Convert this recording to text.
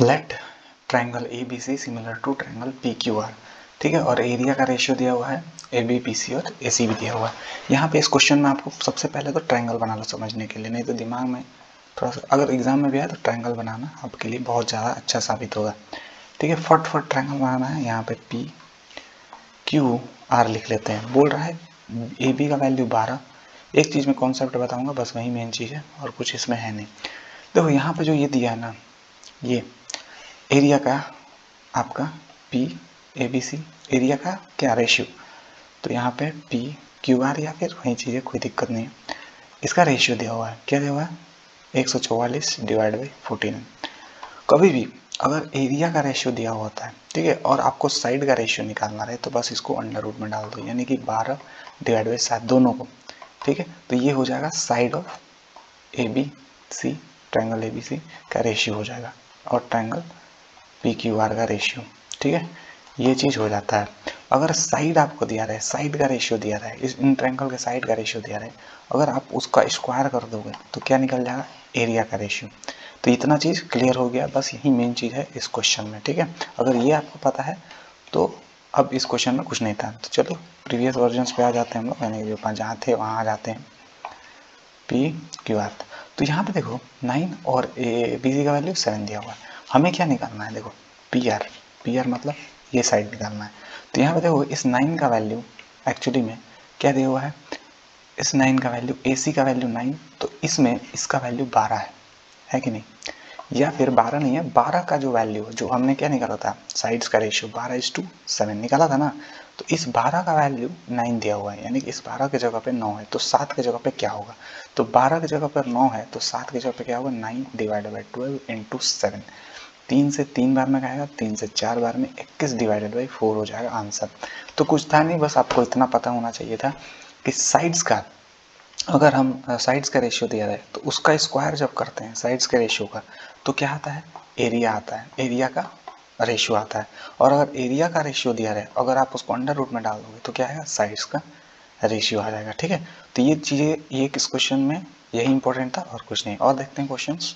Let triangle A B C similar to triangle P Q R ठीक है? और area का रेशियो दिया हुआ है ए बी पी सी और ए सी भी दिया हुआ है। यहाँ पे इस क्वेश्चन में आपको सबसे पहले तो ट्राइंगल बना लो समझने के लिए, नहीं तो दिमाग में थोड़ा सा अगर एग्ज़ाम में भी आए तो ट्राइंगल बनाना आपके लिए बहुत ज़्यादा अच्छा साबित होगा। ठीक है? फट फट ट्राइंगल बनाना है। यहाँ पे पी क्यू आर लिख लेते हैं। बोल रहा है ए बी का वैल्यू बारह। एक चीज़ में कॉन्सेप्ट बताऊँगा, बस वही मेन चीज़ है और कुछ इसमें है नहीं। देखो, यहाँ पे जो ये दिया है ना, ये एरिया का आपका P A B C area का क्या रेशियो तो यहाँ पे पी क्यू आर या फिर वही चीज़ें, कोई दिक्कत नहीं है। इसका रेशियो दिया हुआ है। क्या दिया हुआ है? एक सौ चौवालीस डिवाइड बाई फोर्टीन कभी भी अगर एरिया का रेशियो दिया हुआ होता है, ठीक है, और आपको साइड का रेशियो निकालना रहे तो बस इसको अंडर रूट में डाल दो, यानी कि बारह डिवाइड बाई सात, दोनों को, ठीक है? तो ये हो जाएगा side of A B C triangle A B C का रेशियो हो जाएगा, और ट्रायंगल पी क्यू आर का रेशियो ठीक है? ये चीज़ हो जाता है। अगर साइड आपको दिया रहे साइड का रेशियो दिया रहे इस इन ट्रैंगल के साइड का रेशियो दिया रहे अगर आप उसका स्क्वायर कर दोगे तो क्या निकल जाएगा? एरिया का रेशियो तो इतना चीज़ क्लियर हो गया, बस यही मेन चीज़ है इस क्वेश्चन में, ठीक है? अगर ये आपको पता है तो अब इस क्वेश्चन में कुछ नहीं था। तो चलो प्रीवियस वर्जन पे आ जाते हैं हम लोग, यानी जो जहाँ थे, वहाँ आ जाते हैं। पी क्यू आर तो यहाँ पे देखो नाइन और ए बी सी का वैल्यू सेवन दिया हुआ है। हमें क्या निकालना है? देखो पी आर पी आर मतलब ये साइड निकालना है। तो यहाँ पे देखो, इस नाइन का वैल्यू एक्चुअली में क्या दिया हुआ है? इस नाइन का वैल्यू ए सी का वैल्यू नाइन तो इसमें इसका वैल्यू बारह है। है कि नहीं? या फिर बारह नहीं है, बारह का जो वैल्यू जो हमने क्या निकाला था? साइड्स का रेशियो बारह इज़ टू सेवन निकाला था ना? तो इस बारह का वैल्यू नाइन दिया हुआ है, यानी कि इस बारह की जगह पे नौ है तो सात की जगह पे क्या होगा? तो बारह की जगह पर नौ है तो सात की जगह पे क्या होगा? Nine divided by twelve into seven तीन से तीन बार में कहेगा तीन से चार बार में इक्कीस डिवाइडेड बाई फोर हो जाएगा आंसर तो कुछ था नहीं, बस आपको इतना पता होना चाहिए था कि साइड्स का, अगर हम साइड्स का रेशियो दिया जाए तो उसका स्क्वायर जब करते हैं साइड्स के रेशियो का तो क्या आता है? एरिया आता है। एरिया का रेशियो आता है। और अगर एरिया का रेशियो दिया रहे अगर आप उसको अंडर रूट में डाल दोगे तो क्या आएगा? साइड्स का रेशियो आ जाएगा। ठीक है? तो ये चीज़ें, ये किस क्वेश्चन में यही इंपॉर्टेंट था और कुछ नहीं। और देखते हैं क्वेश्चंस